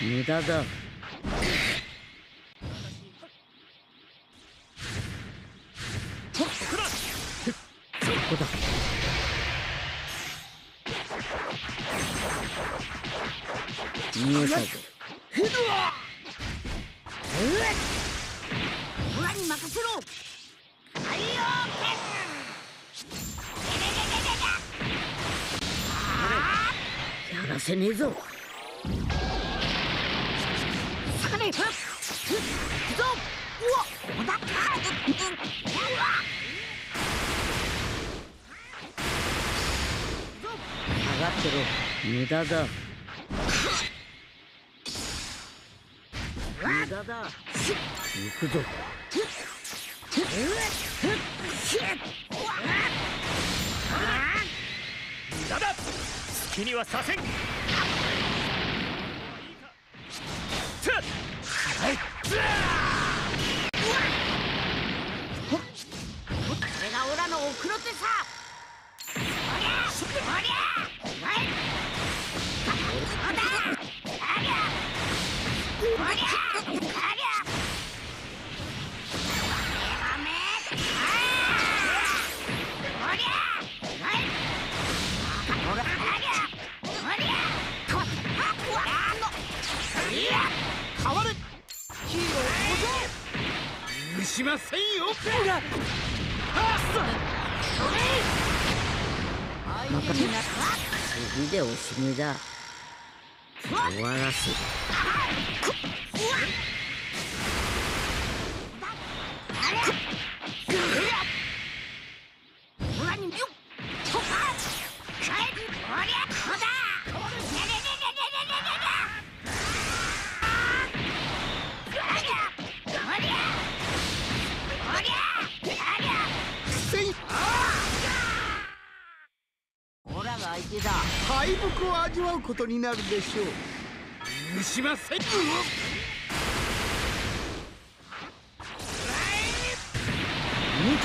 無駄だ。そこだ。見えたぞ。オラに任せろ。らせねえぞ。剣魚ふっふっ行くぞうわだっ下がってろ無駄だ無駄だ行くぞ無駄気にはさせんはい変われヒーロー登場。許しませんよ。次でおしめだ。終わらす。オラによっとかはいおりゃ。こだ敵だ。敗北を味わうことになるでしょう。許しません。よ見